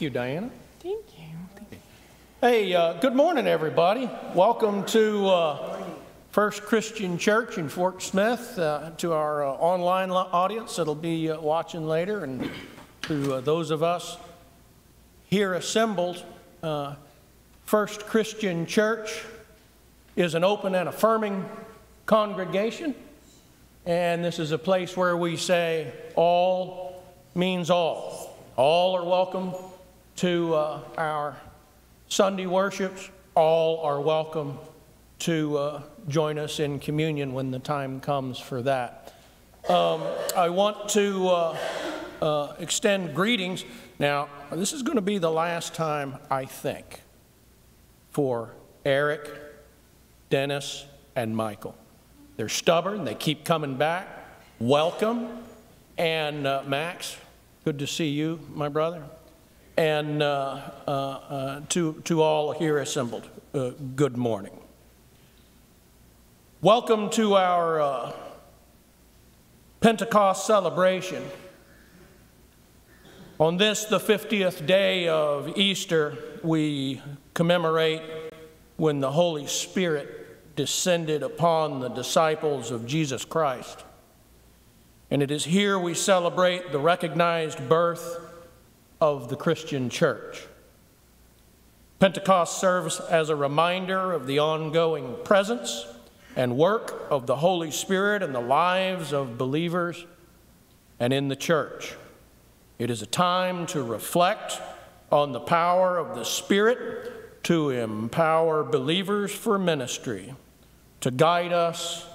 Thank you, Dianna. Thank you. Hey, uh, good morning, everybody. Welcome to uh, First Christian Church in Fort Smith, uh, to our uh, online audience that'll be uh, watching later, and to uh, those of us here assembled. Uh, First Christian Church is an open and affirming congregation, and this is a place where we say all means all. All are welcome to uh, our Sunday worships. All are welcome to uh, join us in communion when the time comes for that. Um, I want to uh, uh, extend greetings. Now, this is going to be the last time, I think, for Eric, Dennis, and Michael. They're stubborn, they keep coming back. Welcome. And uh, Max, good to see you, my brother and uh, uh, uh, to, to all here assembled, good morning. Welcome to our Pentecost celebration. On this, the 50th day of Easter, we commemorate when the Holy Spirit descended upon the disciples of Jesus Christ. And it is here we celebrate the recognized birth of the Christian church. Pentecost serves as a reminder of the ongoing presence and work of the Holy Spirit in the lives of believers and in the church. It is a time to reflect on the power of the Spirit to empower believers for ministry, to guide us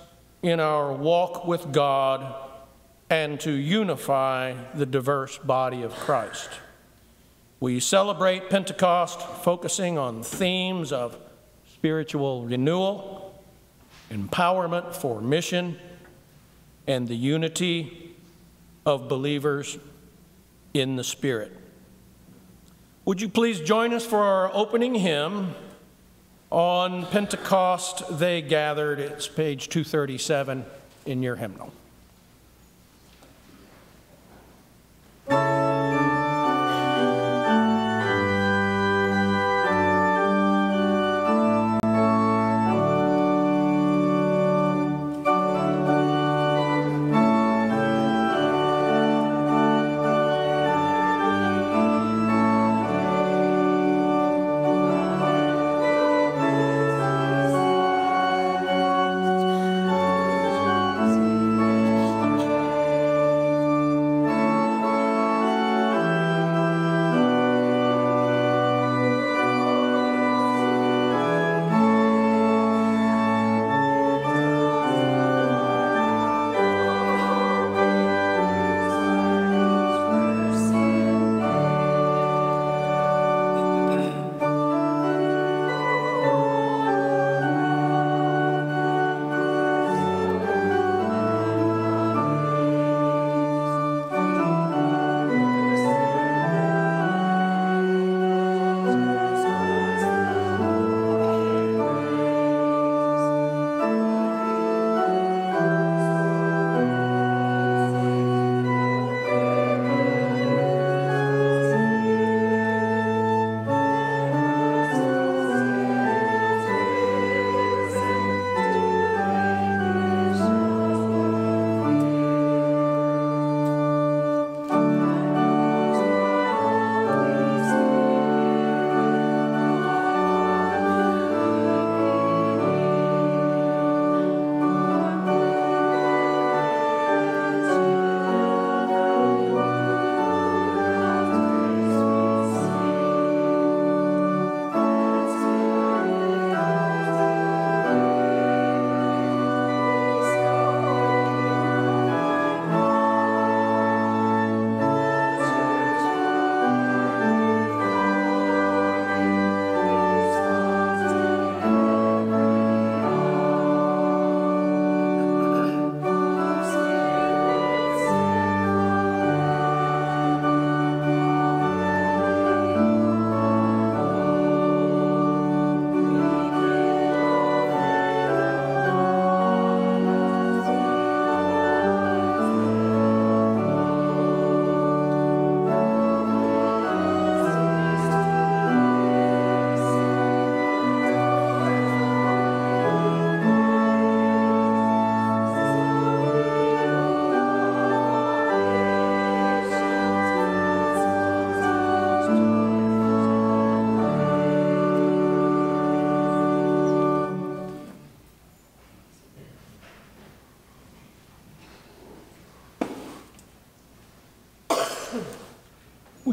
in our walk with God, and to unify the diverse body of Christ. We celebrate Pentecost focusing on themes of spiritual renewal, empowerment for mission, and the unity of believers in the Spirit. Would you please join us for our opening hymn on Pentecost They Gathered? It's page 237 in your hymnal.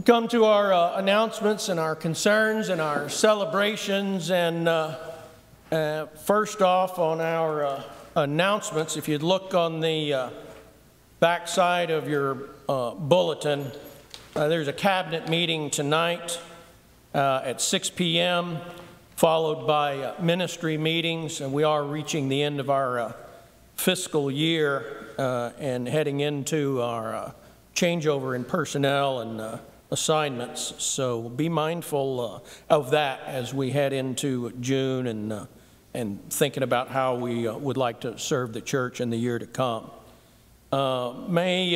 Come to our uh, announcements and our concerns and our celebrations. And uh, uh, first off, on our uh, announcements, if you'd look on the uh, back side of your uh, bulletin, there's a cabinet meeting tonight at 6 p.m., followed by ministry meetings. And we are reaching the end of our fiscal year and heading into our changeover in personnel and assignments. So be mindful uh, of that as we head into June and, uh, and thinking about how we uh, would like to serve the church in the year to come. Uh, May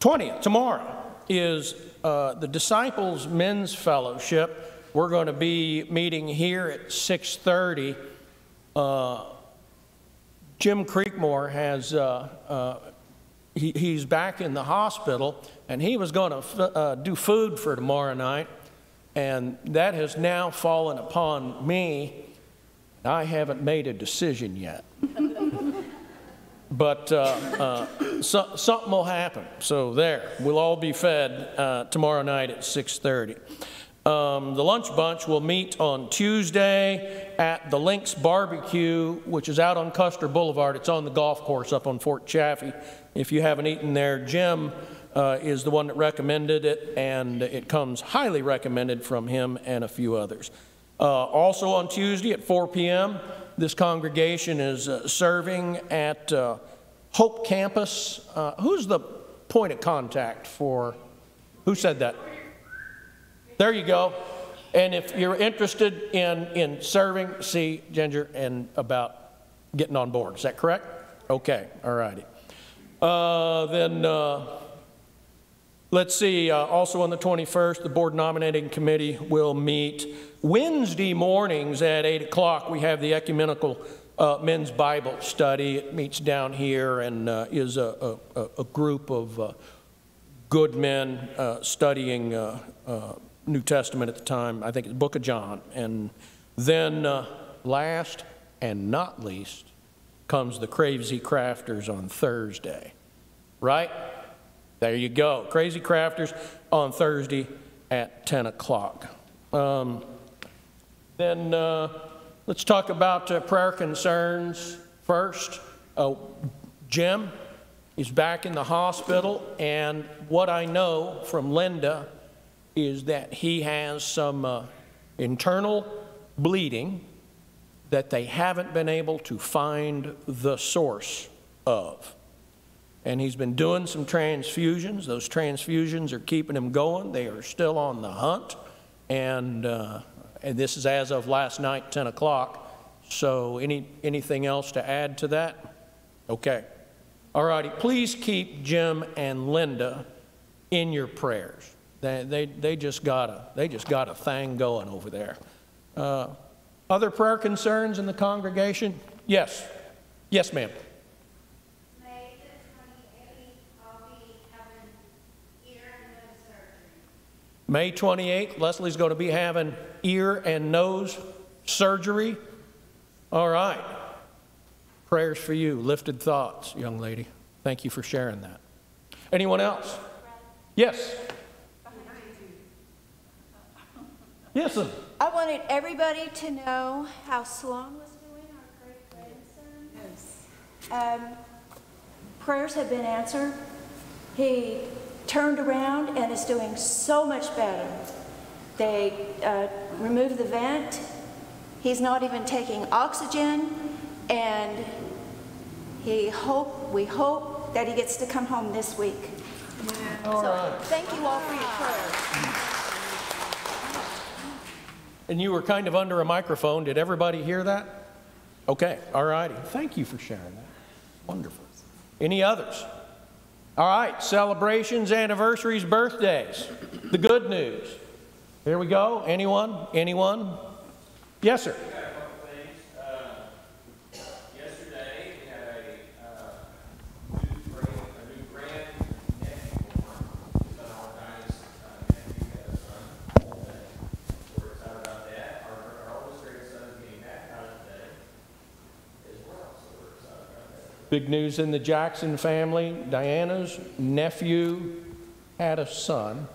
20th, uh, tomorrow, is uh, the Disciples Men's Fellowship. We're going to be meeting here at 6.30. Jim Creekmore has he, he's back in the hospital, and he was going to uh, do food for tomorrow night, and that has now fallen upon me. I haven't made a decision yet. but uh, uh, so, something will happen. So there, we'll all be fed uh, tomorrow night at 6:30. Um, the lunch bunch will meet on Tuesday at the Lynx Barbecue, which is out on Custer Boulevard. It's on the golf course up on Fort Chaffee. If you haven't eaten there, Jim uh, is the one that recommended it, and it comes highly recommended from him and a few others. Uh, also on Tuesday at 4 p.m., this congregation is uh, serving at uh, Hope Campus. Uh, who's the point of contact for, who said that? There you go. And if you're interested in, in serving, see Ginger and about getting on board. Is that correct? Okay, all righty. Uh, then uh, let's see, uh, also on the 21st, the board nominating committee will meet Wednesday mornings at 8 o'clock. We have the ecumenical uh, men's Bible study. It meets down here and uh, is a, a, a, group of uh, good men studying New Testament at the time. I think it's book of John. And then last and not least, comes the Crazy Crafters on Thursday, right? There you go. Crazy Crafters on Thursday at 10 o'clock. Um, then uh, let's talk about uh, prayer concerns first. Uh, Jim is back in the hospital, and what I know from Linda is that he has some uh, internal bleeding that they haven't been able to find the source of. And he's been doing some transfusions. Those transfusions are keeping him going. They are still on the hunt. And, uh, and this is as of last night, 10 o'clock. So any, anything else to add to that? Okay. All righty. Please keep Jim and Linda in your prayers. They, they, they, just, got a, they just got a thing going over there. Uh, other prayer concerns in the congregation? Yes. Yes, ma'am. May 28th, Leslie's going to be having ear and nose surgery. All right. Prayers for you, lifted thoughts, young lady. Thank you for sharing that. Anyone else? Yes. Yes, sir. I wanted everybody to know how Sloan was doing, our great grandson. Yes. Um, prayers have been answered. He turned around and is doing so much better. They uh, removed the vent. He's not even taking oxygen, and he hope we hope that he gets to come home this week. Yeah. So right. thank you all for your prayers. And you were kind of under a microphone. Did everybody hear that? Okay, all righty. Thank you for sharing that. Wonderful. Any others? All right, celebrations, anniversaries, birthdays. The good news. Here we go. Anyone? Anyone? Yes, sir. Big news in the Jackson family. Dianna's nephew had a son.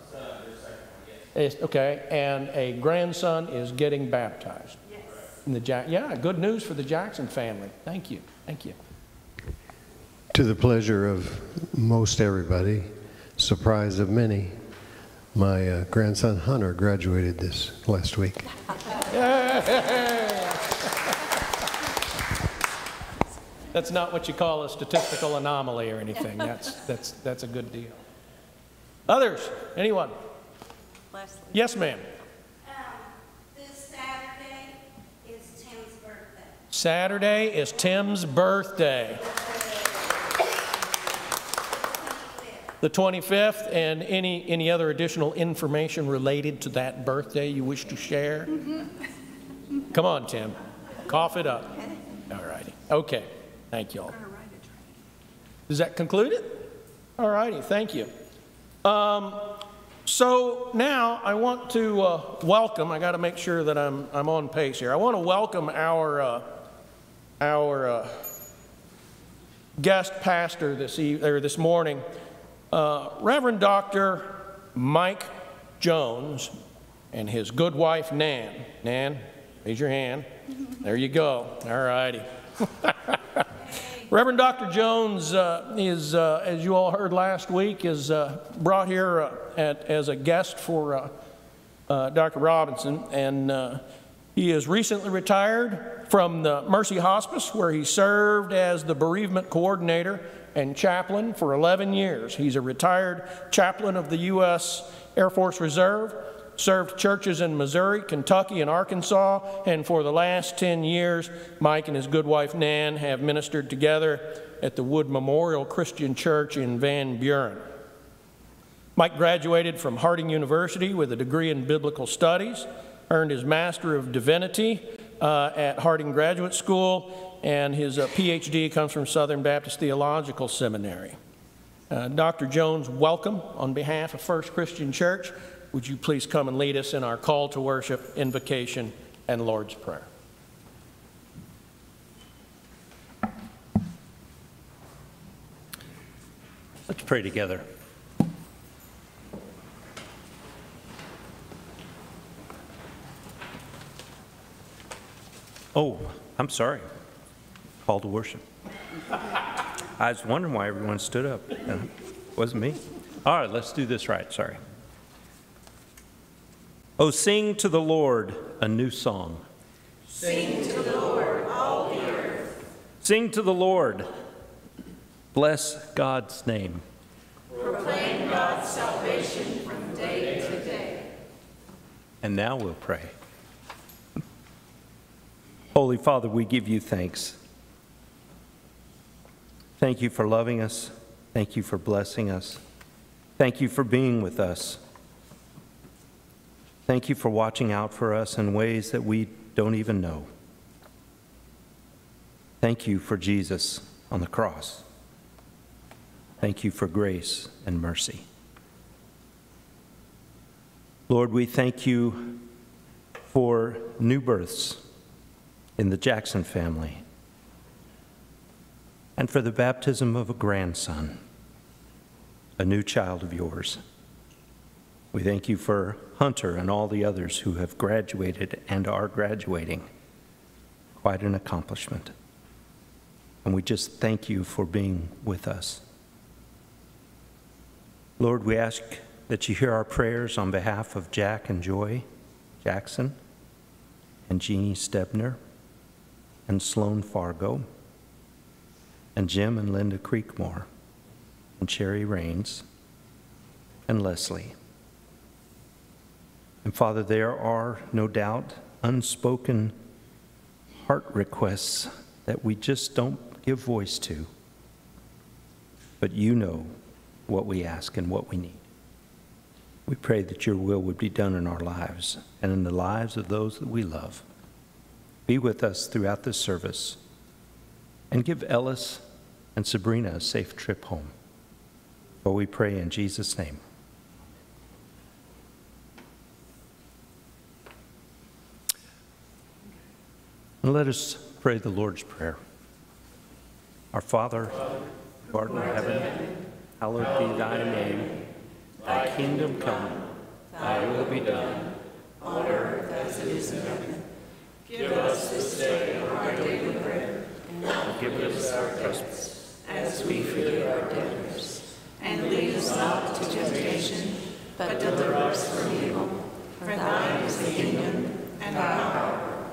Is- Okay, and a grandson is getting baptized. Yes. In the Jack, yeah, good news for the Jackson family. Thank you, thank you. To the pleasure of most everybody, surprise of many, my uh, grandson Hunter graduated this last week. That's not what you call a statistical anomaly or anything. That's, that's, that's a good deal. Others, anyone? Leslie. Yes, ma'am. Um, This Saturday is Tim's birthday. Saturday is Tim's birthday. The 25th, and any, any other additional information related to that birthday you wish to share? Come on, Tim, cough it up. All righty, okay, thank you all. Does that conclude it? All righty, thank you. Um, So now I want to uh, welcome, I got to make sure that I'm, I'm on pace here. I want to welcome our, uh, our uh, guest pastor this, eve- or this morning, uh, Reverend Dr. Mike Jones and his good wife Nan. Nan, raise your hand. There you go. All righty. Reverend Dr. Jones uh, is, uh, as you all heard last week, is uh, brought here uh, at, as a guest for uh, uh, Dr. Robinson, and he is recently retired from the Mercy Hospice, where he served as the bereavement coordinator and chaplain for 11 years. He's a retired chaplain of the U.S. Air Force Reserve, served churches in Missouri, Kentucky, and Arkansas, and for the last 10 years, Mike and his good wife Nan have ministered together at the Wood Memorial Christian Church in Van Buren. Mike graduated from Harding University with a degree in biblical studies, earned his Master of Divinity uh, at Harding Graduate School, and his uh, PhD comes from Southern Baptist Theological Seminary. Uh, Dr. Jones, welcome on behalf of First Christian Church. Would you please come and lead us in our call to worship, invocation, and Lord's Prayer? Let's pray together. Oh, I'm sorry. Call to worship. I was wondering why everyone stood up. Uh, Wasn't me. All right, let's do this right. Sorry. Oh, sing to the Lord a new song. Sing to the Lord, all the earth. Sing to the Lord. Bless God's name. Proclaim God's salvation from day to day. And now we'll pray. Holy Father, we give you thanks. Thank you for loving us. Thank you for blessing us. Thank you for being with us. Thank you for watching out for us in ways that we don't even know. Thank you for Jesus on the cross. Thank you for grace and mercy. Lord, we thank you for new births in the Jackson family and for the baptism of a grandson, a new child of yours. We thank you for Hunter and all the others who have graduated and are graduating. Quite an accomplishment. And we just thank you for being with us. Lord, we ask that you hear our prayers on behalf of Jack and Joy Jackson and Jeannie Stebner and Sloan Fargo and Jim and Linda Creekmore and Cherry Rains and Leslie. And Father, there are no doubt unspoken heart requests that we just don't give voice to. But you know what we ask and what we need. We pray that your will would be done in our lives and in the lives of those that we love. Be with us throughout this service and give Ellis and Sabrina a safe trip home. For we pray in Jesus' name. And let us pray the Lord's Prayer. Our Father, who art in heaven, hallowed be thy name. Thy kingdom come, thy will be done, on earth as it is in heaven. Give us this day our daily bread, and forgive us our trespasses, as we forgive our debtors. And lead us not into temptation, but deliver us from evil. For thine is the kingdom, and the power,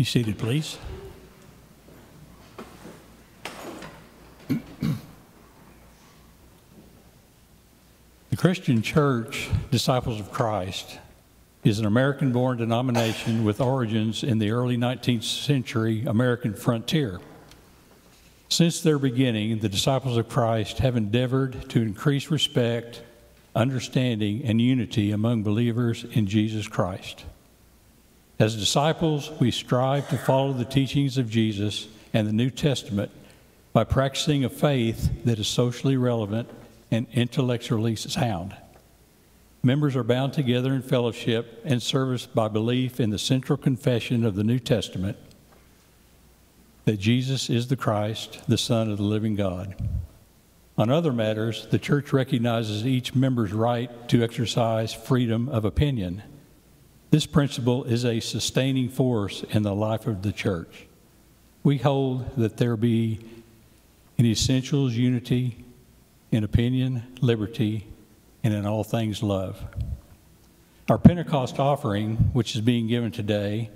Be seated, please. The Christian Church, Disciples of Christ, is an American born denomination with origins in the early 19th century American frontier. Since their beginning, the Disciples of Christ have endeavored to increase respect, understanding, and unity among believers in Jesus Christ. As disciples, we strive to follow the teachings of Jesus and the New Testament by practicing a faith that is socially relevant and intellectually sound. Members are bound together in fellowship and service by belief in the central confession of the New Testament that Jesus is the Christ, the Son of the living God. On other matters, the church recognizes each member's right to exercise freedom of opinion. This principle is a sustaining force in the life of the church. We hold that there be in essentials unity, in opinion, liberty, and in all things love. Our Pentecost offering, which is being given today,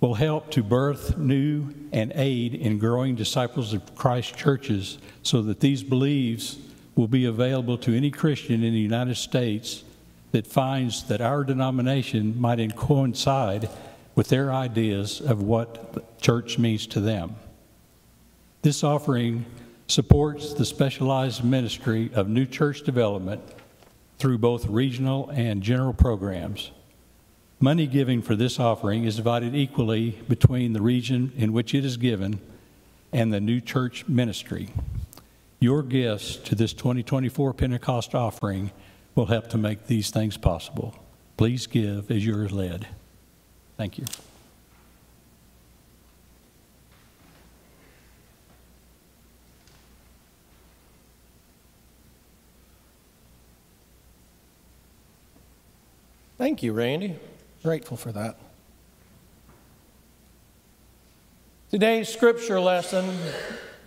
will help to birth new and aid in growing disciples of Christ churches so that these beliefs will be available to any Christian in the United States that finds that our denomination might coincide with their ideas of what church means to them. This offering supports the specialized ministry of new church development through both regional and general programs. Money giving for this offering is divided equally between the region in which it is given and the new church ministry. Your gifts to this 2024 Pentecost offering will help to make these things possible. Please give as you're led. Thank you. Thank you, Randy. Grateful for that. Today's scripture lesson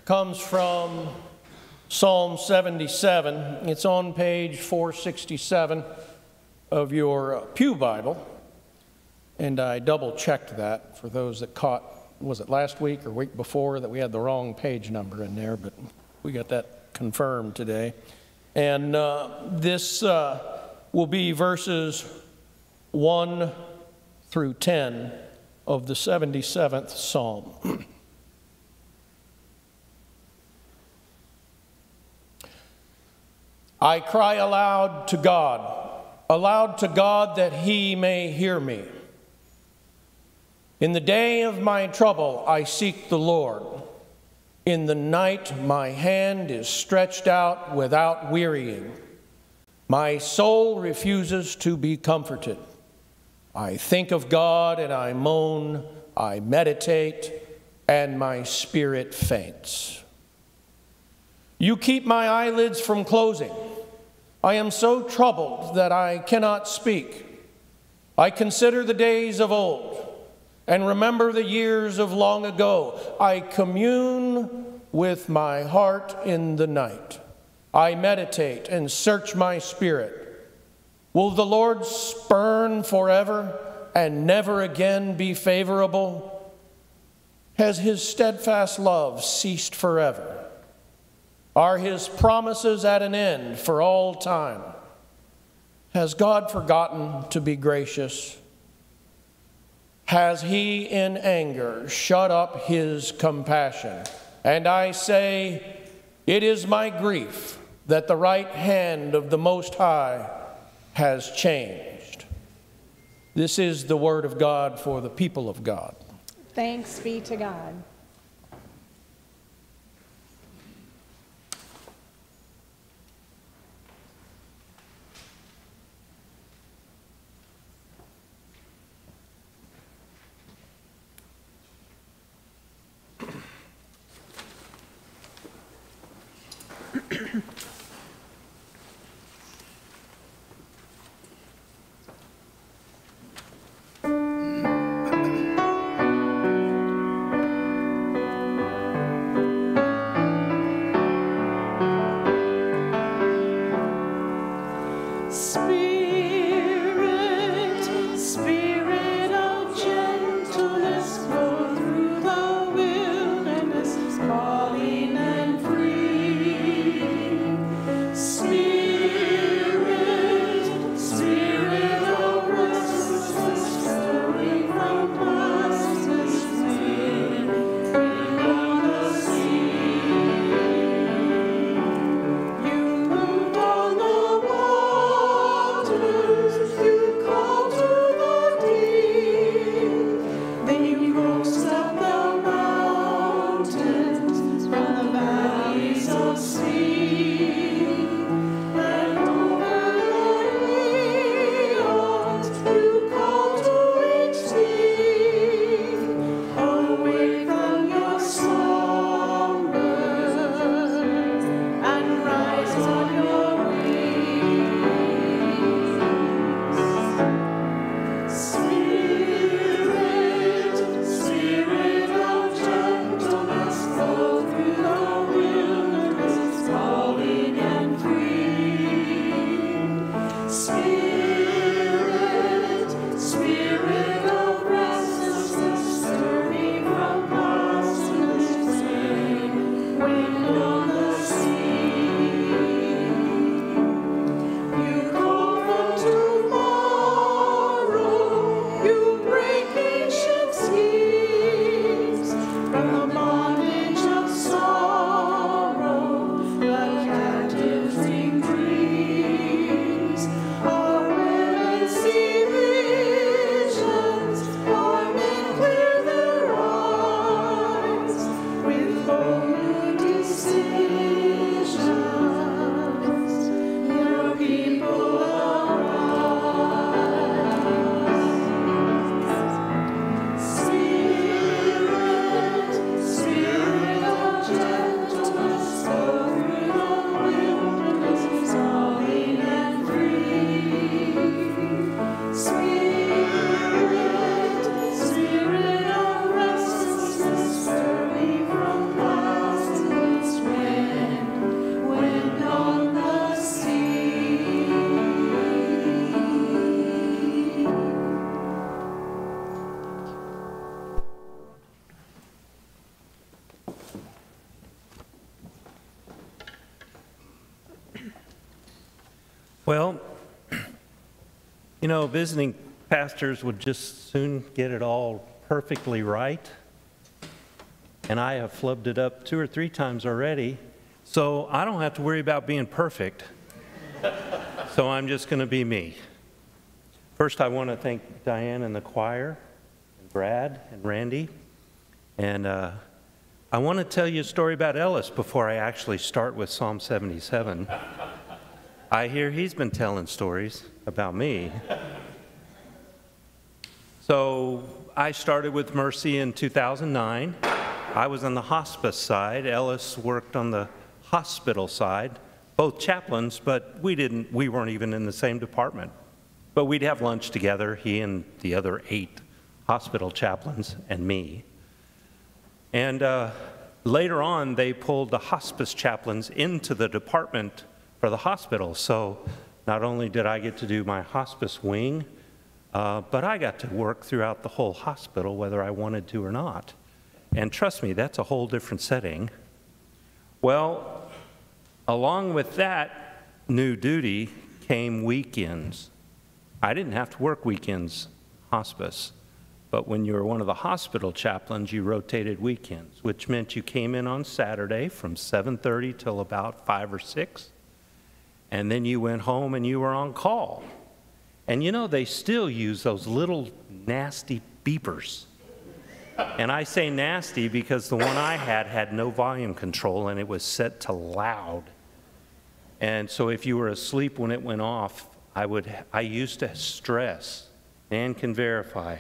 comes from Psalm 77. It's on page 467 of your uh, Pew Bible. And I double checked that for those that caught, was it last week or week before, that we had the wrong page number in there, but we got that confirmed today. And uh, this uh, will be verses 1 through 10 of the 77th Psalm. I cry aloud to God, aloud to God that he may hear me. In the day of my trouble, I seek the Lord. In the night, my hand is stretched out without wearying. My soul refuses to be comforted. I think of God and I moan, I meditate, and my spirit faints. You keep my eyelids from closing. I am so troubled that I cannot speak. I consider the days of old and remember the years of long ago. I commune with my heart in the night. I meditate and search my spirit Will the Lord spurn forever and never again be favorable? Has his steadfast love ceased forever? Are his promises at an end for all time? Has God forgotten to be gracious? Has he in anger shut up his compassion? And I say, It is my grief that the right hand of the Most High has changed. This is the word of God for the people of God. Thanks be to God. Know, visiting pastors would just soon get it all perfectly right. And I have flubbed it up two or three times already. So I don't have to worry about being perfect. so I'm just going to be me. First, I want to thank Diane and the choir, and Brad and Randy. And uh, I want to tell you a story about Ellis before I actually start with Psalm 77. I hear he's been telling stories about me. So I started with Mercy in 2009. I was on the hospice side. Ellis worked on the hospital side, both chaplains, but we didn't, we weren't even in the same department. But we'd have lunch together, he and the other eight hospital chaplains and me. And uh, later on, they pulled the hospice chaplains into the department for the hospital. So not only did I get to do my hospice wing, uh, but I got to work throughout the whole hospital, whether I wanted to or not. And trust me, that's a whole different setting. Well, along with that new duty came weekends. I didn't have to work weekends, hospice. But when you were one of the hospital chaplains, you rotated weekends, which meant you came in on Saturday from 7:30 till about 5 or 6. And then you went home and you were on call. And you know they still use those little nasty beepers. And I say nasty because the one I had had no volume control and it was set to loud. And so if you were asleep when it went off, I would I used to stress, and can verify,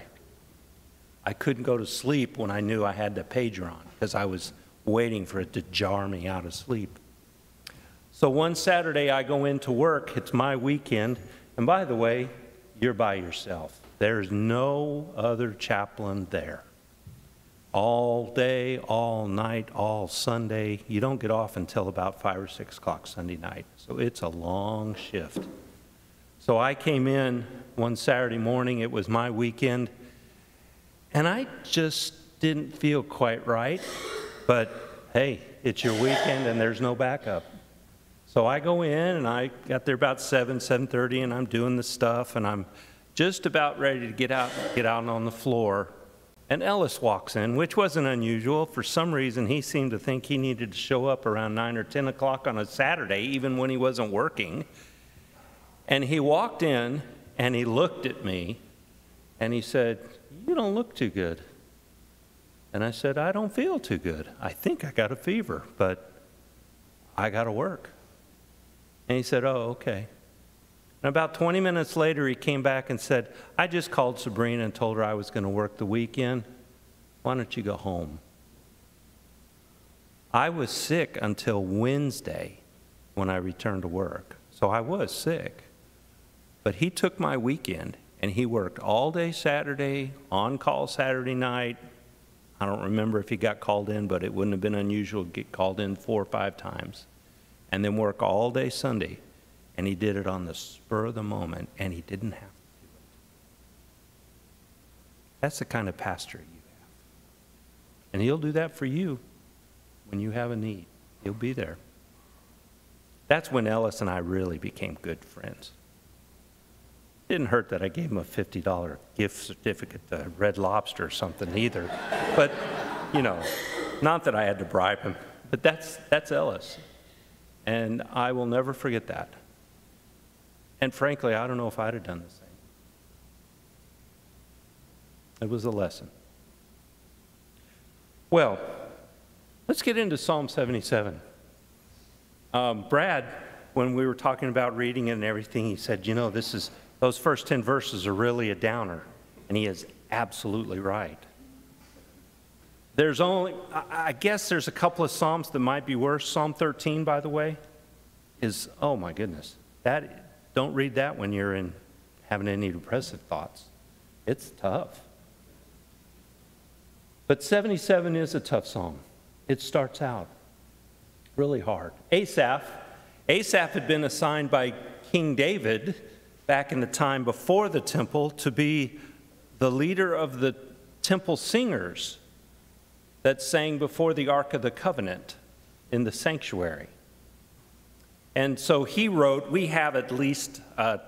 I couldn't go to sleep when I knew I had the pager on because I was waiting for it to jar me out of sleep. So one Saturday I go into work, it's my weekend, and by the way, you're by yourself. There's no other chaplain there. All day, all night, all Sunday. You don't get off until about 5 or 6 o'clock Sunday night. So it's a long shift. So I came in one Saturday morning, it was my weekend, and I just didn't feel quite right. But hey, it's your weekend and there's no backup. So I go in and I got there about 7, 7:30 and I'm doing the stuff and I'm just about ready to get out get out on the floor. And Ellis walks in, which wasn't unusual. For some reason, he seemed to think he needed to show up around 9 or 10 o'clock on a Saturday, even when he wasn't working. And he walked in and he looked at me and he said, You don't look too good. And I said, I don't feel too good. I think I got a fever, but I got to work. And he said, Oh, okay. And about 20 minutes later, he came back and said, I just called Sabrina and told her I was going to work the weekend. Why don't you go home? I was sick until Wednesday when I returned to work. So I was sick. But he took my weekend and he worked all day Saturday, on call Saturday night. I don't remember if he got called in, but it wouldn't have been unusual to get called in four or five times. And then work all day Sunday. And he did it on the spur of the moment, and he didn't have to do it. That's the kind of pastor you have. And he'll do that for you when you have a need. He'll be there. That's when Ellis and I really became good friends. Didn't hurt that I gave him a $50 gift certificate to Red Lobster or something either. But, you know, not that I had to bribe him, but that's, that's Ellis. And I will never forget that. And frankly, I don't know if I'd have done the same. It was a lesson. Well, let's get into Psalm 77. Um, Brad, when we were talking about reading it and everything, he said, you know, this is, those first 10 verses are really a downer. And he is absolutely right. There's only, I guess there's a couple of Psalms that might be worse. Psalm 13, by the way, is, oh my goodness. That, don't read that when you're in having any depressive thoughts. It's tough. But 77 is a tough psalm. It starts out really hard. Asaph, Asaph had been assigned by King David back in the time before the temple to be the leader of the temple singers that sang before the Ark of the Covenant in the sanctuary. And so he wrote, we have at least, uh,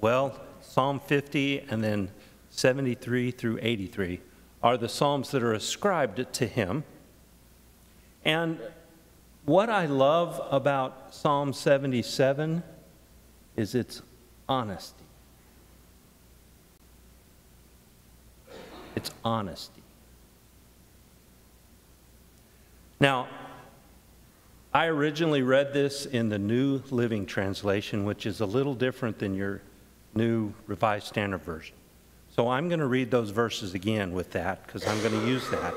well, Psalm 50 and then 73 through 83 are the Psalms that are ascribed to him. And what I love about Psalm 77 is its honesty. It's honesty. Now, I originally read this in the New Living Translation, which is a little different than your New Revised Standard Version. So I'm going to read those verses again with that because I'm going to use that.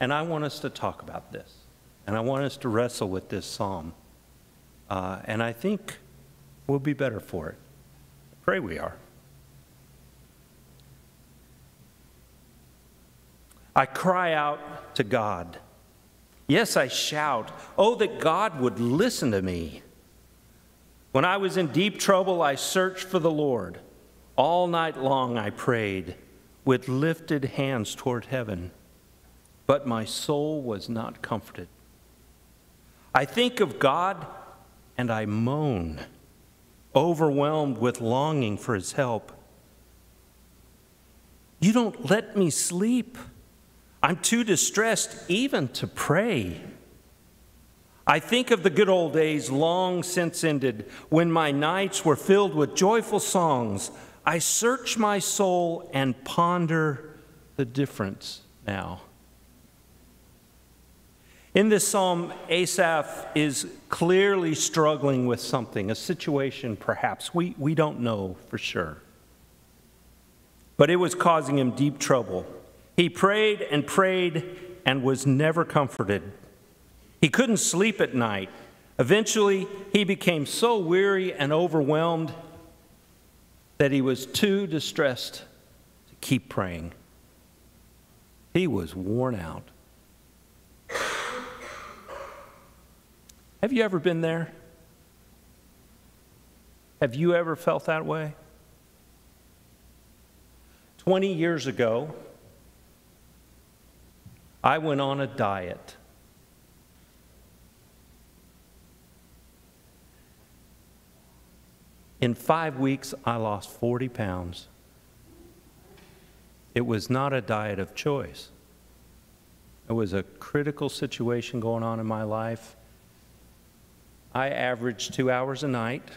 And I want us to talk about this. And I want us to wrestle with this psalm. Uh, and I think we'll be better for it. Pray we are. I cry out to God Yes, I shout, Oh, that God would listen to me. When I was in deep trouble, I searched for the Lord. All night long I prayed with lifted hands toward heaven, but my soul was not comforted. I think of God and I moan, overwhelmed with longing for his help. You don't let me sleep. I'm too distressed even to pray. I think of the good old days long since ended when my nights were filled with joyful songs. I search my soul and ponder the difference now. In this psalm, Asaph is clearly struggling with something, a situation perhaps. We, we don't know for sure. But it was causing him deep trouble. He prayed and prayed and was never comforted. He couldn't sleep at night. Eventually, he became so weary and overwhelmed that he was too distressed to keep praying. He was worn out. Have you ever been there? Have you ever felt that way? 20 years ago, I went on a diet. In five weeks, I lost 40 pounds. It was not a diet of choice. It was a critical situation going on in my life. I averaged two hours a night.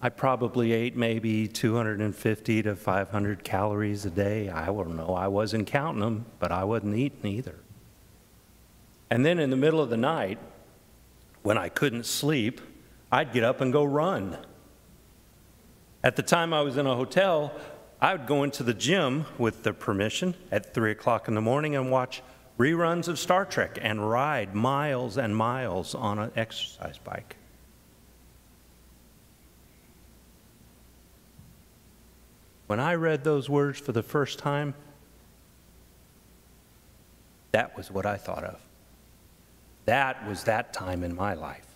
I probably ate maybe 250 to 500 calories a day. I don't know. I wasn't counting them, but I wasn't eating either. And then in the middle of the night, when I couldn't sleep, I'd get up and go run. At the time I was in a hotel, I would go into the gym with the permission at 3 o'clock in the morning and watch reruns of Star Trek and ride miles and miles on an exercise bike. When I read those words for the first time, that was what I thought of. That was that time in my life.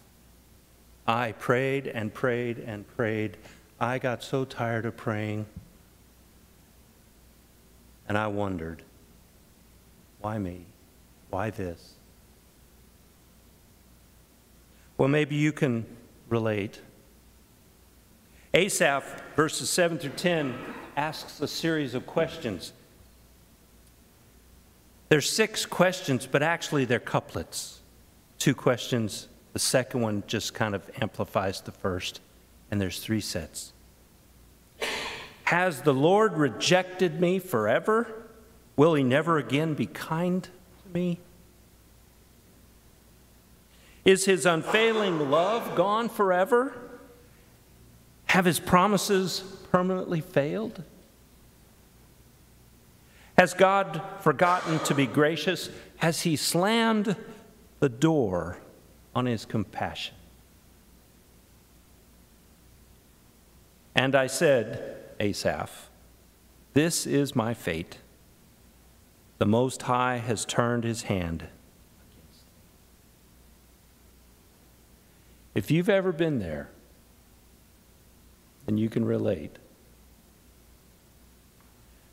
I prayed and prayed and prayed. I got so tired of praying, and I wondered, why me? Why this? Well, maybe you can relate. Asaph, verses 7 through 10, asks a series of questions. There's six questions, but actually they're couplets. Two questions, the second one just kind of amplifies the first, and there's three sets. Has the Lord rejected me forever? Will he never again be kind to me? Is his unfailing love gone forever? Have his promises permanently failed? Has God forgotten to be gracious? Has he slammed the door on his compassion? And I said, Asaph, this is my fate. The Most High has turned his hand. If you've ever been there, then you can relate.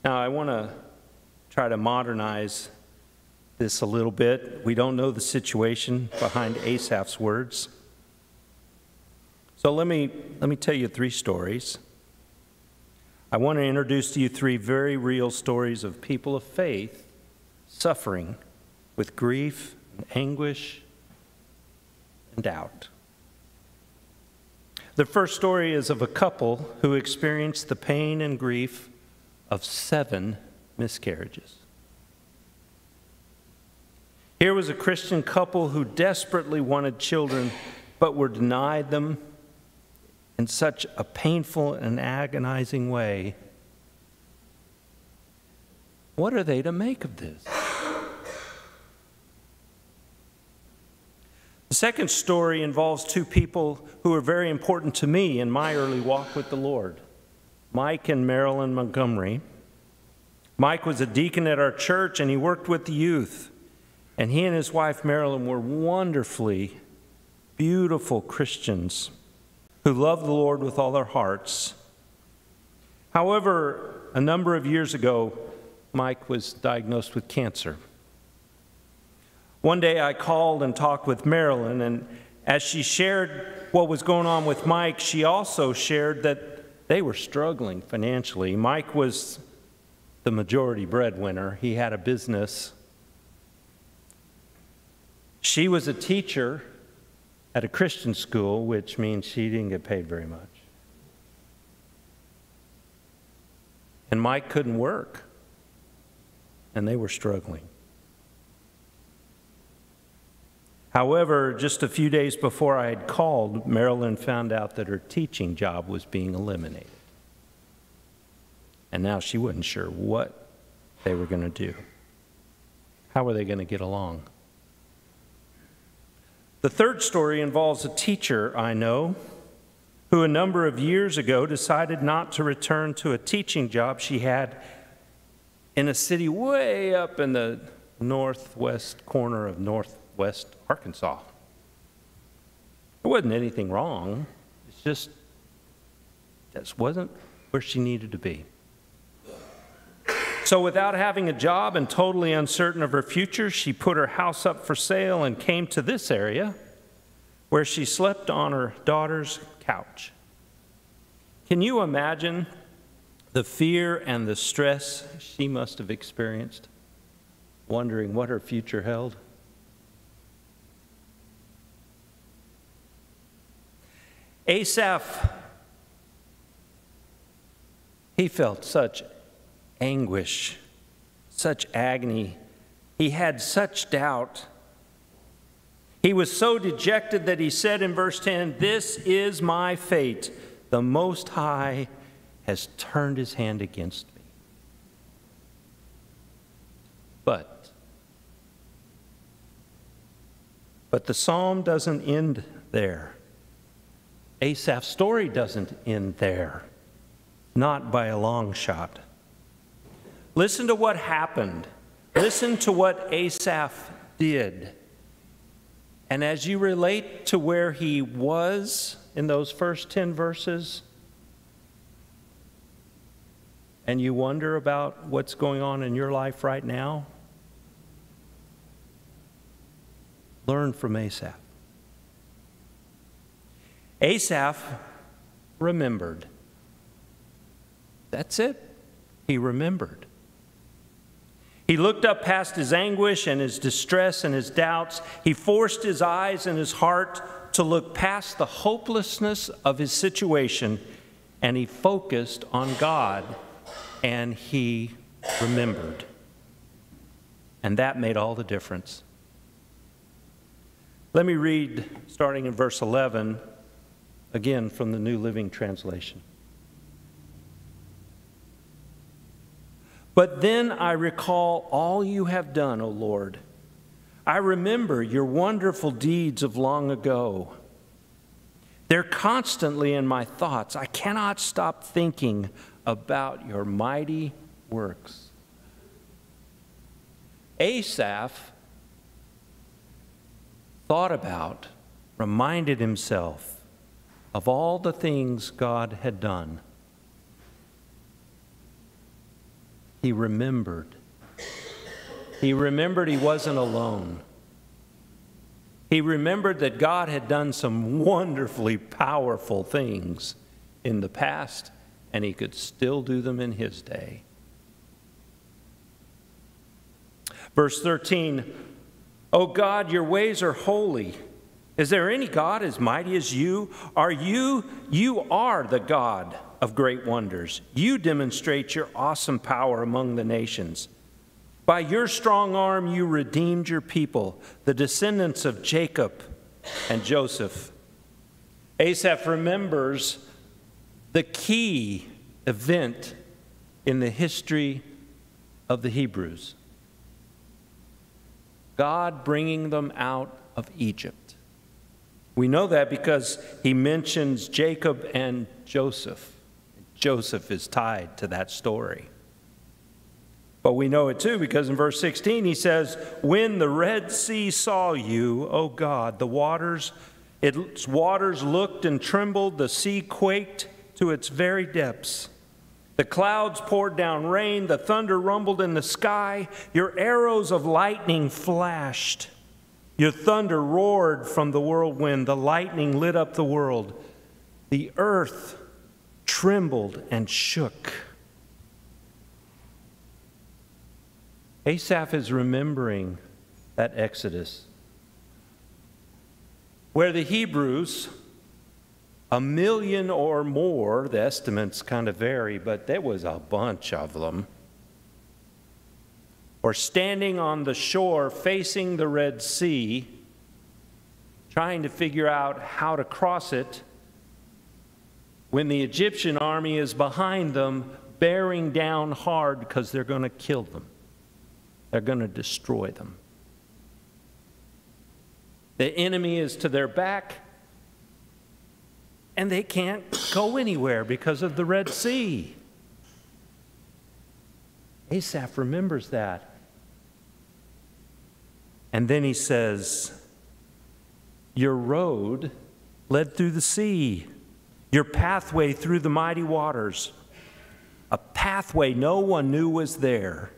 Now, I want to try to modernize this a little bit. We don't know the situation behind Asaph's words. So let me, let me tell you three stories. I want to introduce to you three very real stories of people of faith suffering with grief and anguish and doubt. The first story is of a couple who experienced the pain and grief of seven miscarriages. Here was a Christian couple who desperately wanted children but were denied them in such a painful and agonizing way. What are they to make of this? The second story involves two people who are very important to me in my early walk with the Lord Mike and Marilyn Montgomery. Mike was a deacon at our church and he worked with the youth. And he and his wife Marilyn were wonderfully beautiful Christians who loved the Lord with all their hearts. However, a number of years ago, Mike was diagnosed with cancer. One day I called and talked with Marilyn, and as she shared what was going on with Mike, she also shared that they were struggling financially. Mike was the majority breadwinner, he had a business. She was a teacher at a Christian school, which means she didn't get paid very much. And Mike couldn't work, and they were struggling. However, just a few days before I had called, Marilyn found out that her teaching job was being eliminated. And now she wasn't sure what they were going to do. How were they going to get along? The third story involves a teacher I know who, a number of years ago, decided not to return to a teaching job she had in a city way up in the northwest corner of northwest Arkansas. There wasn't anything wrong, it's just that wasn't where she needed to be. So, without having a job and totally uncertain of her future, she put her house up for sale and came to this area where she slept on her daughter's couch. Can you imagine the fear and the stress she must have experienced, wondering what her future held? Asaph, he felt such anguish, such agony. He had such doubt. He was so dejected that he said in verse 10, This is my fate. The Most High has turned his hand against me. But, but the psalm doesn't end there. Asaph's story doesn't end there, not by a long shot. Listen to what happened. Listen to what Asaph did. And as you relate to where he was in those first 10 verses, and you wonder about what's going on in your life right now, learn from Asaph. Asaph remembered. That's it. He remembered. He looked up past his anguish and his distress and his doubts. He forced his eyes and his heart to look past the hopelessness of his situation and he focused on God and he remembered. And that made all the difference. Let me read, starting in verse 11, Again, from the New Living Translation. But then I recall all you have done, O Lord. I remember your wonderful deeds of long ago. They're constantly in my thoughts. I cannot stop thinking about your mighty works. Asaph thought about, reminded himself of all the things God had done, he remembered. He remembered he wasn't alone. He remembered that God had done some wonderfully powerful things in the past, and he could still do them in his day. Verse 13, O God, your ways are holy. Is there any God as mighty as you? Are you, you are the God of great wonders. You demonstrate your awesome power among the nations. By your strong arm, you redeemed your people, the descendants of Jacob and Joseph. Asaph remembers the key event in the history of the Hebrews God bringing them out of Egypt. We know that because he mentions Jacob and Joseph. Joseph is tied to that story. But we know it too because in verse 16 he says, When the Red Sea saw you, O God, the waters, its waters looked and trembled, the sea quaked to its very depths. The clouds poured down rain, the thunder rumbled in the sky, your arrows of lightning flashed. Your thunder roared from the whirlwind, the lightning lit up the world. The earth trembled and shook. Asaph is remembering that Exodus, where the Hebrews, a million or more, the estimates kind of vary, but there was a bunch of them, or standing on the shore facing the Red Sea, trying to figure out how to cross it when the Egyptian army is behind them, bearing down hard because they're going to kill them. They're going to destroy them. The enemy is to their back, and they can't go anywhere because of the Red Sea. Asaph remembers that. And then he says, Your road led through the sea, your pathway through the mighty waters, a pathway no one knew was there.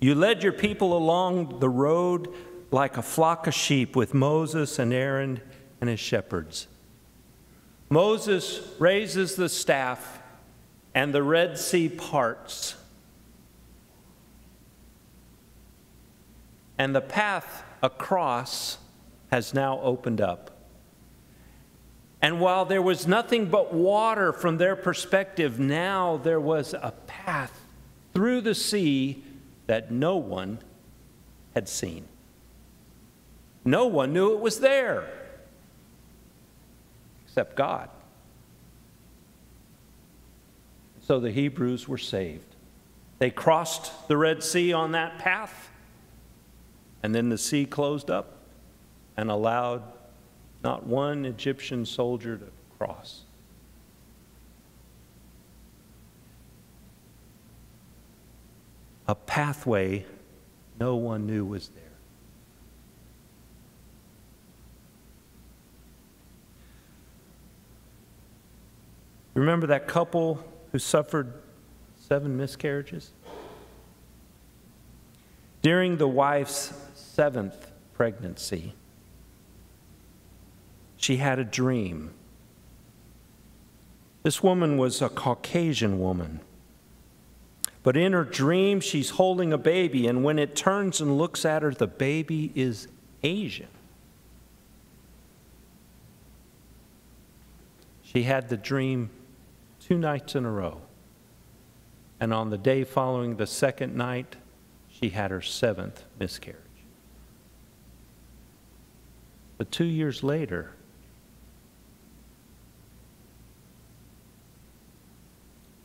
You led your people along the road like a flock of sheep with Moses and Aaron and his shepherds. Moses raises the staff, and the Red Sea parts. And the path across has now opened up. And while there was nothing but water from their perspective, now there was a path through the sea that no one had seen. No one knew it was there except God. So the Hebrews were saved. They crossed the Red Sea on that path, and then the sea closed up and allowed not one Egyptian soldier to cross. a pathway no one knew was there. Remember that couple who suffered seven miscarriages? During the wife's seventh pregnancy, she had a dream. This woman was a Caucasian woman. But in her dream, she's holding a baby, and when it turns and looks at her, the baby is Asian. She had the dream two nights in a row. And on the day following the second night, she had her seventh miscarriage. But two years later,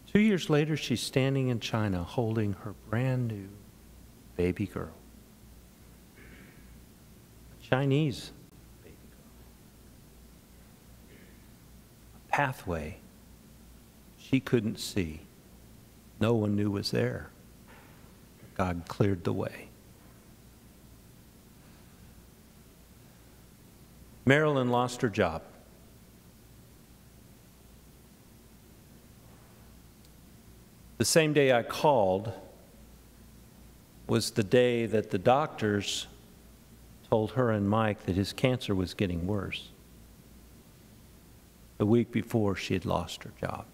Two years later, she's standing in China holding her brand new baby girl. Chinese baby girl. A pathway she couldn't see. No one knew was there. God cleared the way. Marilyn lost her job. The same day I called was the day that the doctors told her and Mike that his cancer was getting worse. The week before, she had lost her job.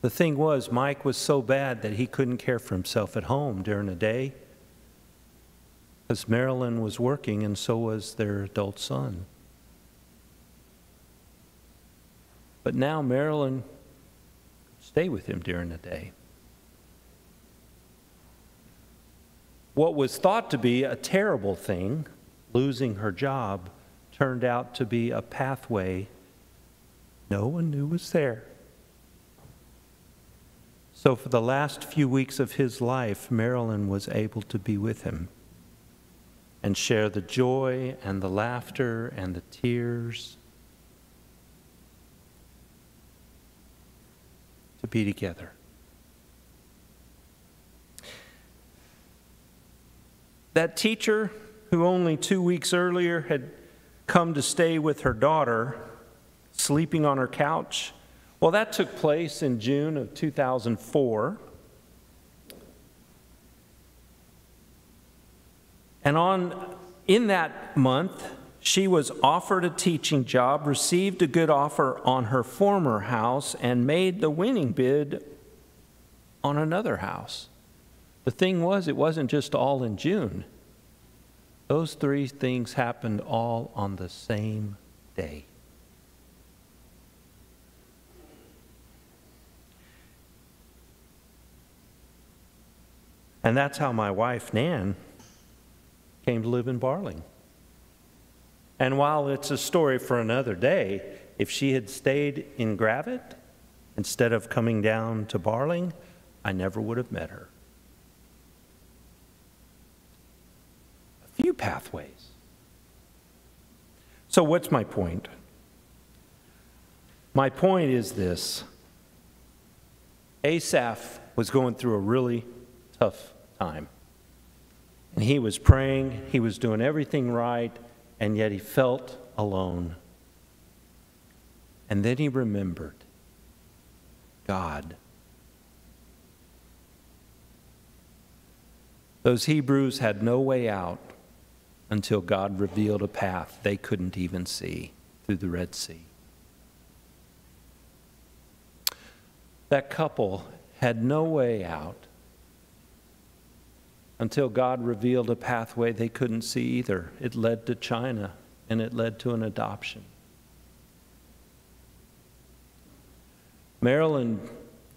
The thing was, Mike was so bad that he couldn't care for himself at home during the day because Marilyn was working and so was their adult son. But now Marilyn stay with him during the day. What was thought to be a terrible thing, losing her job, turned out to be a pathway no one knew was there. So, for the last few weeks of his life, Marilyn was able to be with him and share the joy and the laughter and the tears to be together. That teacher who only two weeks earlier had come to stay with her daughter, sleeping on her couch, well, that took place in June of 2004. And on in that month, she was offered a teaching job, received a good offer on her former house, and made the winning bid on another house. The thing was, it wasn't just all in June. Those three things happened all on the same day. And that's how my wife, Nan, came to live in Barling. And while it's a story for another day, if she had stayed in Gravette instead of coming down to Barling, I never would have met her. A few pathways. So, what's my point? My point is this Asaph was going through a really tough time. And he was praying, he was doing everything right, and yet he felt alone. And then he remembered God. Those Hebrews had no way out until God revealed a path they couldn't even see through the Red Sea. That couple had no way out until God revealed a pathway they couldn't see either. It led to China and it led to an adoption. Marilyn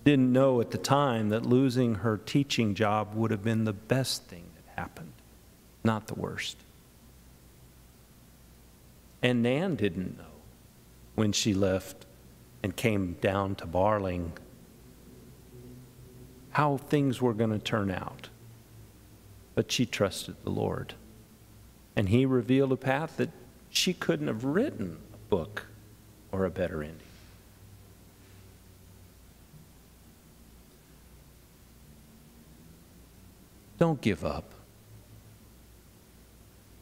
didn't know at the time that losing her teaching job would have been the best thing that happened, not the worst. And Nan didn't know when she left and came down to Barling how things were going to turn out but she trusted the Lord. And He revealed a path that she couldn't have written a book or a better ending. Don't give up.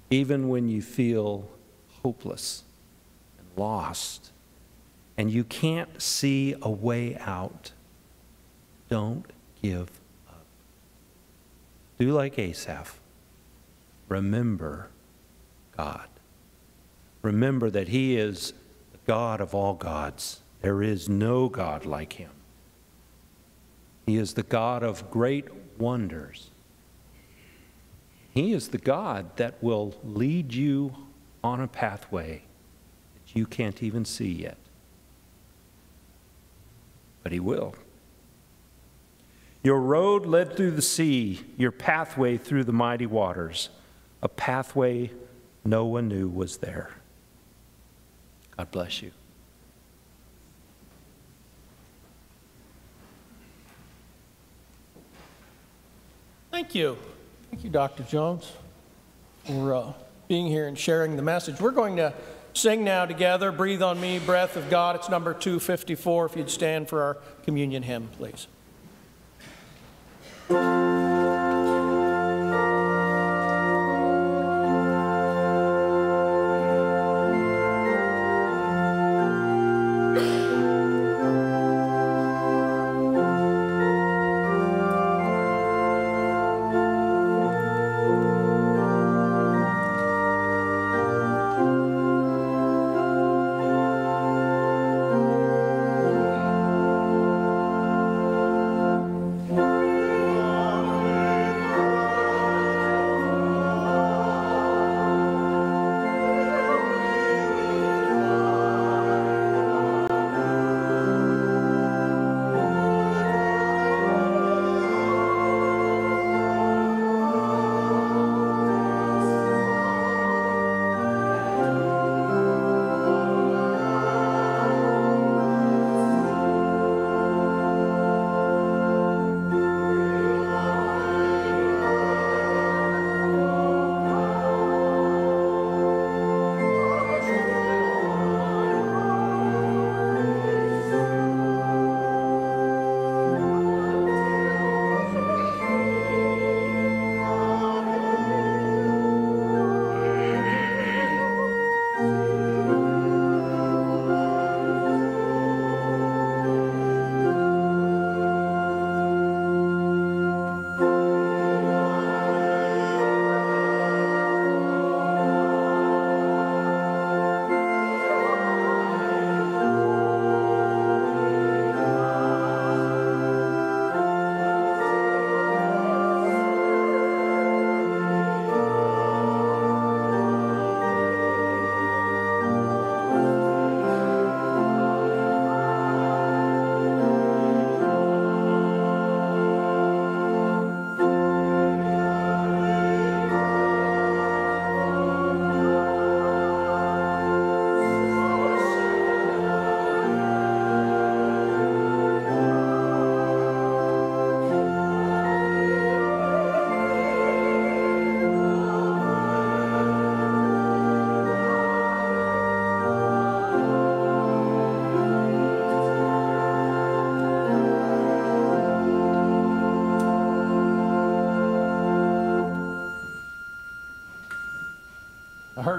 Even when you feel hopeless and lost and you can't see a way out, don't give do like Asaph. Remember God. Remember that He is the God of all gods. There is no God like Him. He is the God of great wonders. He is the God that will lead you on a pathway that you can't even see yet. But He will. Your road led through the sea, your pathway through the mighty waters, a pathway no one knew was there. God bless you. Thank you. Thank you, Dr. Jones, for uh, being here and sharing the message. We're going to sing now together Breathe on Me, Breath of God. It's number 254. If you'd stand for our communion hymn, please. I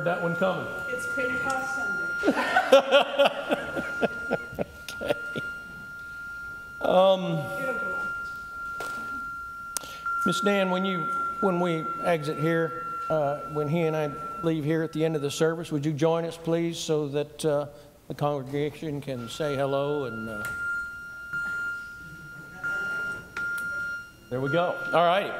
heard that one coming. It's Pentecost Sunday. okay. Miss Dan, when you, when we exit here, uh, when he and I leave here at the end of the service, would you join us, please, so that uh, the congregation can say hello and. Uh, there we go. All righty.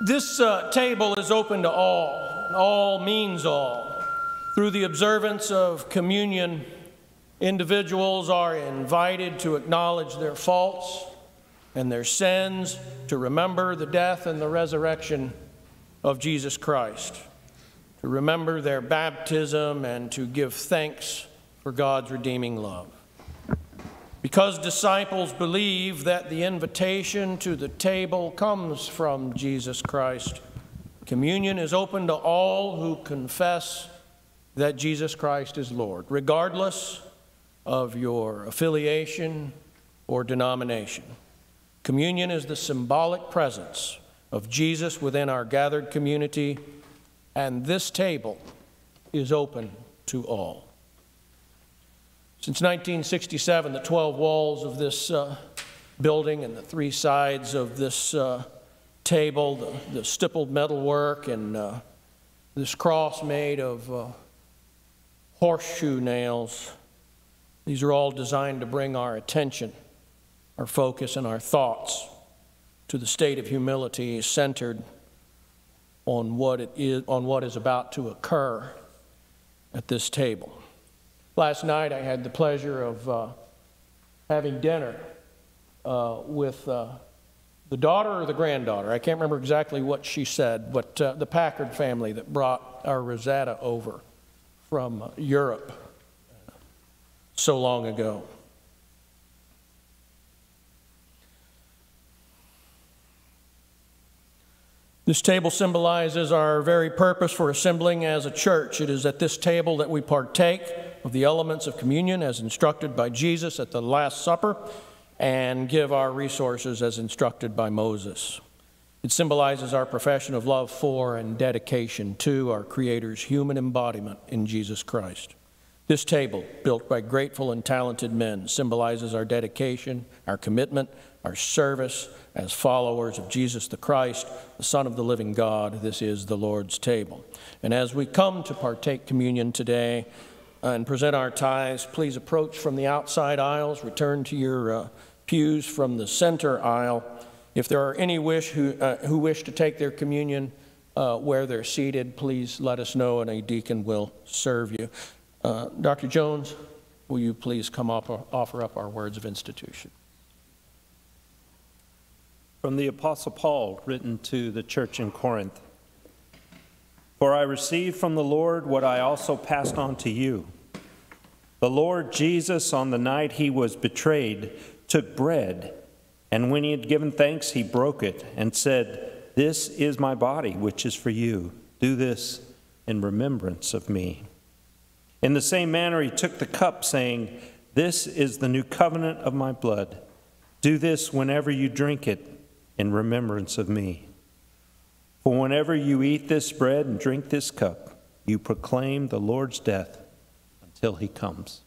This uh, table is open to all. All means all. Through the observance of communion, individuals are invited to acknowledge their faults and their sins, to remember the death and the resurrection of Jesus Christ, to remember their baptism, and to give thanks for God's redeeming love. Because disciples believe that the invitation to the table comes from Jesus Christ, communion is open to all who confess that Jesus Christ is Lord, regardless of your affiliation or denomination. Communion is the symbolic presence of Jesus within our gathered community, and this table is open to all. Since 1967, the 12 walls of this uh, building and the three sides of this uh, table, the, the, stippled metalwork, and uh, this cross made of uh, horseshoe nails, these are all designed to bring our attention, our focus, and our thoughts to the state of humility centered on what, it is, on what is about to occur at this table. Last night, I had the pleasure of uh, having dinner uh, with uh, the daughter or the granddaughter. I can't remember exactly what she said, but uh, the Packard family that brought our Rosetta over from Europe so long ago. This table symbolizes our very purpose for assembling as a church. It is at this table that we partake of the elements of communion as instructed by Jesus at the Last Supper and give our resources as instructed by Moses. It symbolizes our profession of love for and dedication to our Creator's human embodiment in Jesus Christ. This table, built by grateful and talented men, symbolizes our dedication, our commitment, our service as followers of Jesus the Christ, the Son of the living God. This is the Lord's table. And as we come to partake communion today and present our tithes, please approach from the outside aisles, return to your uh, pews from the center aisle. If there are any wish who, uh, who wish to take their communion uh, where they're seated, please let us know and a deacon will serve you. Uh, Dr. Jones, will you please come up offer up our words of institution? From the Apostle Paul, written to the church in Corinth. For I received from the Lord what I also passed on to you. The Lord Jesus, on the night he was betrayed, took bread, and when he had given thanks, he broke it and said, This is my body, which is for you. Do this in remembrance of me. In the same manner, he took the cup, saying, This is the new covenant of my blood. Do this whenever you drink it in remembrance of me. For whenever you eat this bread and drink this cup, you proclaim the Lord's death until he comes.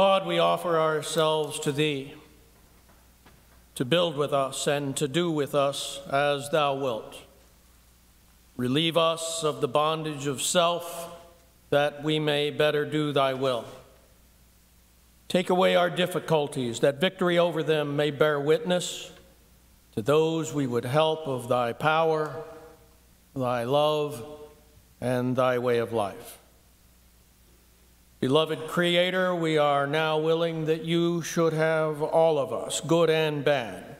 God, we offer ourselves to Thee to build with us and to do with us as Thou wilt. Relieve us of the bondage of self that we may better do Thy will. Take away our difficulties, that victory over them may bear witness to those we would help of Thy power, Thy love, and Thy way of life. Beloved Creator, we are now willing that you should have all of us, good and bad.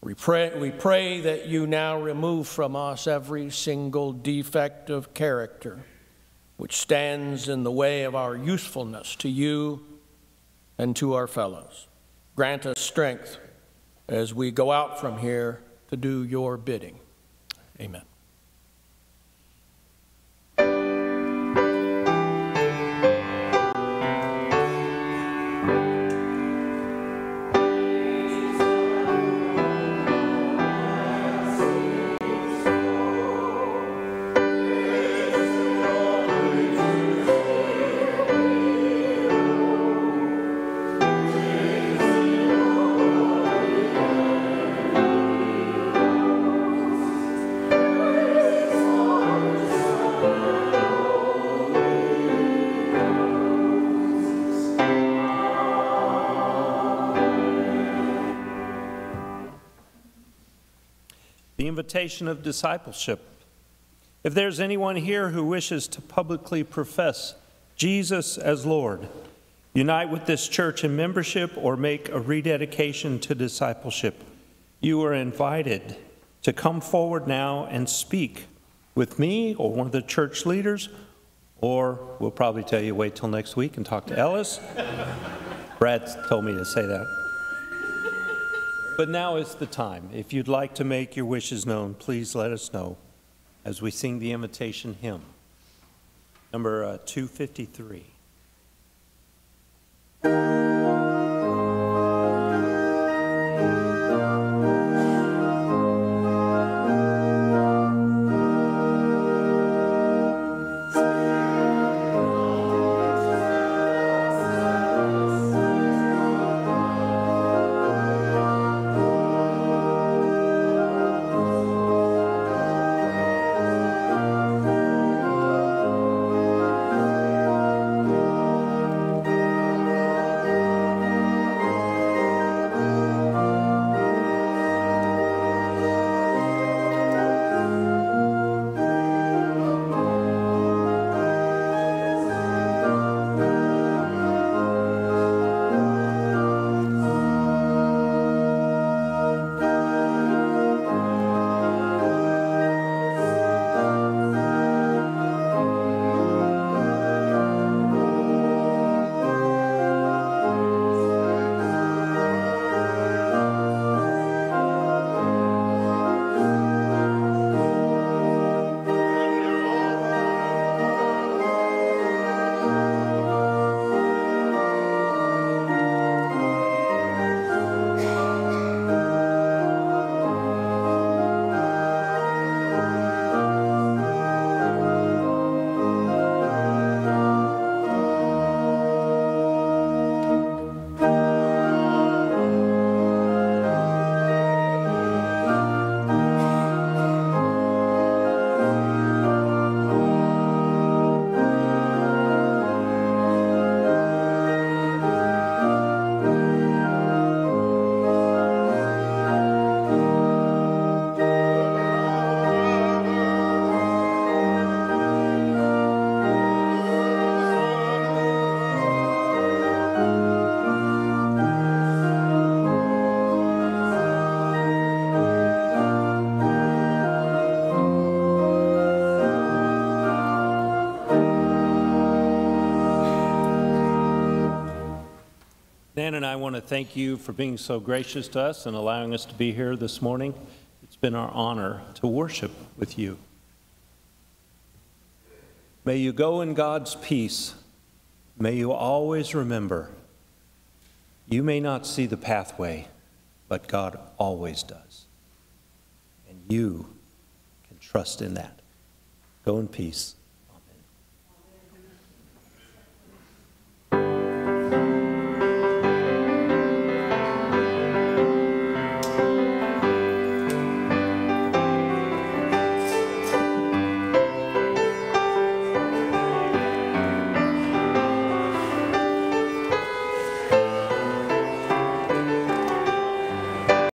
We pray, we pray that you now remove from us every single defect of character which stands in the way of our usefulness to you and to our fellows. Grant us strength as we go out from here to do your bidding. Amen. Invitation of discipleship. If there's anyone here who wishes to publicly profess Jesus as Lord, unite with this church in membership, or make a rededication to discipleship, you are invited to come forward now and speak with me or one of the church leaders, or we'll probably tell you wait till next week and talk to Ellis. Brad told me to say that. But now is the time. If you'd like to make your wishes known, please let us know as we sing the invitation hymn, number uh, 253. Dan and I want to thank you for being so gracious to us and allowing us to be here this morning. It's been our honor to worship with you. May you go in God's peace. May you always remember you may not see the pathway, but God always does. And you can trust in that. Go in peace.